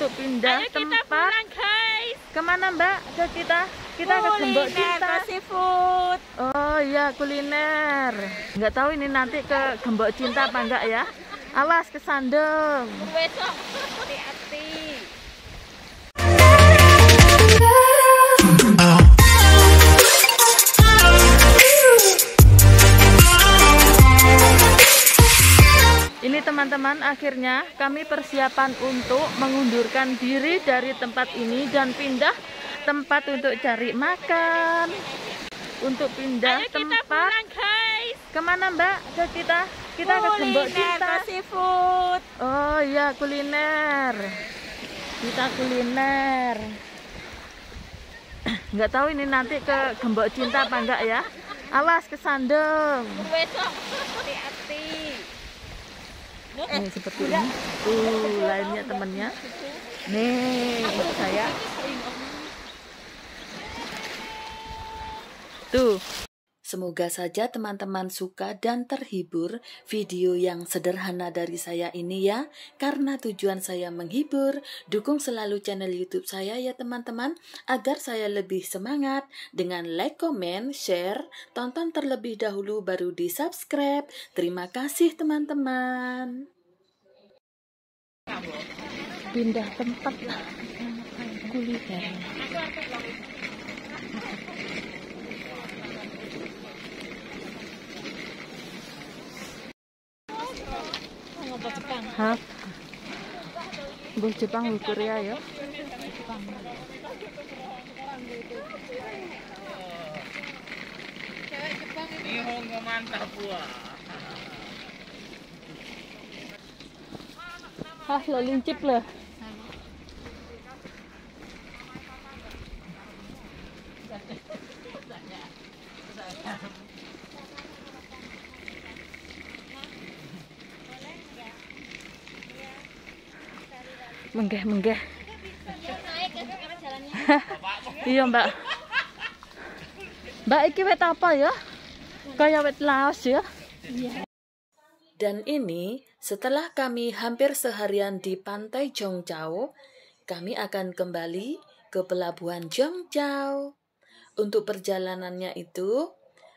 untuk pindah Ayo kita tempat. pulang guys. ke mana mbak? Ke kita? Kita ke Gembok Kuliner Cinta seafood. oh iya kuliner. Nggak tahu ini nanti ke Gembok Cinta apa enggak ya? Awas kesandung. Besok. Hati-hati. Teman-teman akhirnya kami persiapan untuk mengundurkan diri dari tempat ini dan pindah tempat untuk cari makan. Untuk pindah Ayo kita tempat pulang guys. ke mana mbak? Ke kita kita ke Gembok Kuliner Cinta. ke seafood. Oh iya kuliner. Kita kuliner. Nggak tahu ini nanti ke Gembok Cinta apa enggak ya? Awas kesandung. Besok. Nih seperti ini. Tuh lainnya temennya. Nih ikut saya. Tuh. Semoga saja teman-teman suka dan terhibur video yang sederhana dari saya ini ya. Karena tujuan saya menghibur, dukung selalu channel YouTube saya ya teman-teman agar saya lebih semangat dengan like, comment, share, tonton terlebih dahulu baru di subscribe. Terima kasih teman-teman. Pindah tempat kuliner. Ngopo Jepang. Hah? Jepang, gue Korea ya. Ah, lo lincip. Menggeh, menggeh. iya, Mbak. Mbak, iki wet apa ya? Kayak wet laos ya? Dan ini setelah kami hampir seharian di pantai Zhongzhou, kami akan kembali ke pelabuhan Zhongzhou. Untuk perjalanannya itu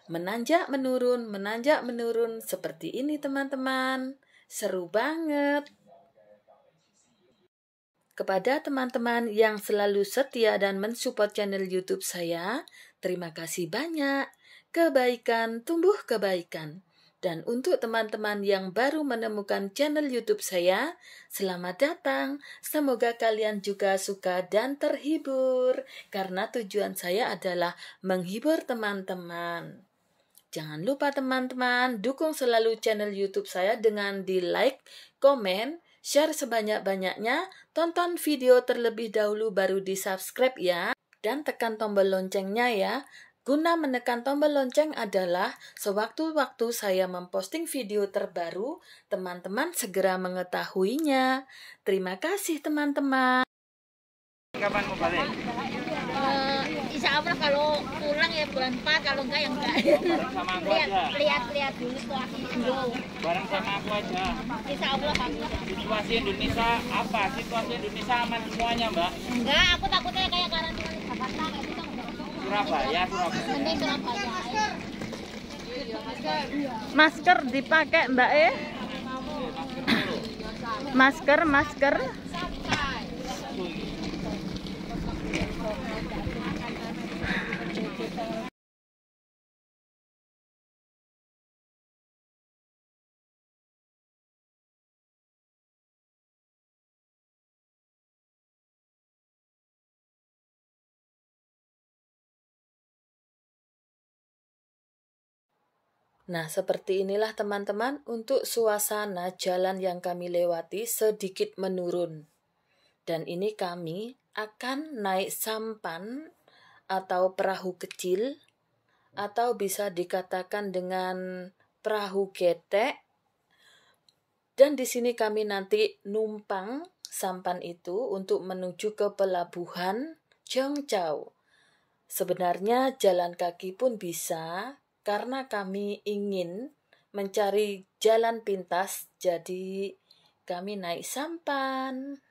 menanjak menurun, menanjak menurun seperti ini teman-teman. Seru banget. Kepada teman-teman yang selalu setia dan mensupport channel YouTube saya, terima kasih banyak. Kebaikan tumbuh kebaikan. Dan untuk teman-teman yang baru menemukan channel YouTube saya, selamat datang. Semoga kalian juga suka dan terhibur, karena tujuan saya adalah menghibur teman-teman. Jangan lupa teman-teman, dukung selalu channel YouTube saya dengan di like, komen, share sebanyak-banyaknya, tonton video terlebih dahulu baru di subscribe ya, dan tekan tombol loncengnya ya. Guna menekan tombol lonceng adalah sewaktu-waktu saya memposting video terbaru, teman-teman segera mengetahuinya. Terima kasih teman-teman. Eh, insya Allah kalau pulang ya bulan 4, kalau enggak ya enggak. Aku lihat, aja. lihat, lihat dulu situasi dulu. Bareng sama aku aja. Insya Allah kami. Situasi Indonesia apa? Situasi Indonesia aman semuanya, Mbak. Enggak, aku takutnya kayak karantina di Jakarta kayak gitu. Surabaya, Surabaya. Mending Surabaya. Masker dipakai Mbak E. Masker, masker. Nah, seperti inilah teman-teman untuk suasana jalan yang kami lewati sedikit menurun. Dan ini kami akan naik sampan atau perahu kecil atau bisa dikatakan dengan perahu getek. Dan di sini kami nanti numpang sampan itu untuk menuju ke pelabuhan Zhongzhou. Sebenarnya jalan kaki pun bisa karena kami ingin mencari jalan pintas, jadi kami naik sampan.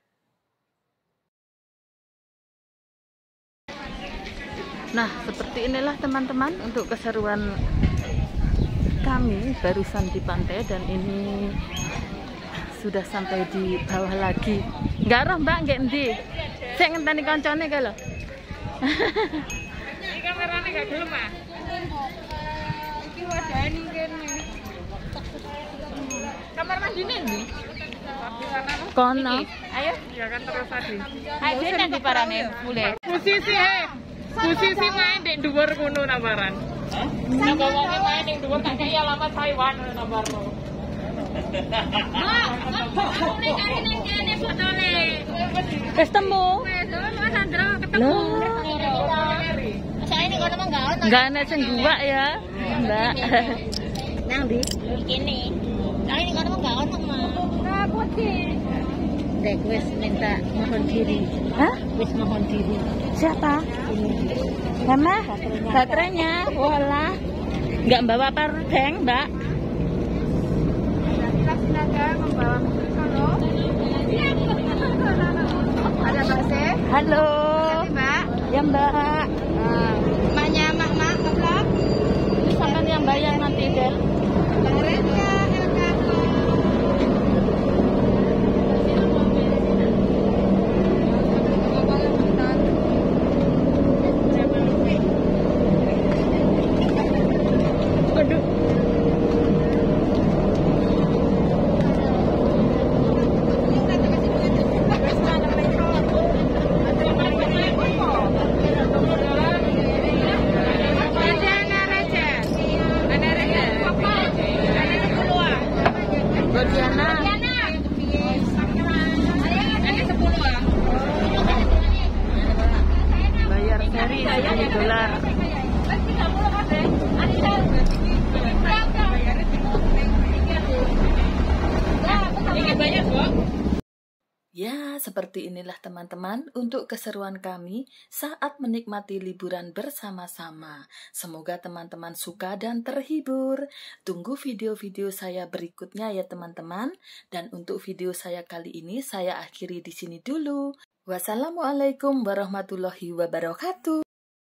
Nah, seperti inilah teman-teman untuk keseruan kami barusan di pantai dan ini sudah sampai di bawah lagi. Enggak roh, Mbak, enggak endi. Saya ngenteni kancane kae lho. Ini kamerane gak gelem, ah. Kene. Kamar mandi ana Kono. Ayo, ya kan terus tadi. Ayo nanti parane mulai. Posisi he. Posisi main di dhuwur kono nabaran. Hah? Nang main di dhuwur tak kaya alamat Taiwan nabarno. Wis temu. Loh, Saya ini kalau enggak ono. enggak ana sing gua ya, Mbak. Nang di kene. Saya ini kalau enggak ono mah. Apa sih? Dek wis minta mohon diri. Hah? Wis mohon diri. Siapa? Mama? Baterainya? Wala. Enggak bawa power bank, Mbak. Ada? Halo. Mbak. Ya, Mbak. Seperti inilah teman-teman untuk keseruan kami saat menikmati liburan bersama-sama. Semoga teman-teman suka dan terhibur. Tunggu video-video saya berikutnya ya teman-teman. Dan untuk video saya kali ini saya akhiri di sini dulu. Wassalamualaikum warahmatullahi wabarakatuh.